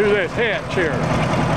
do this hitch here.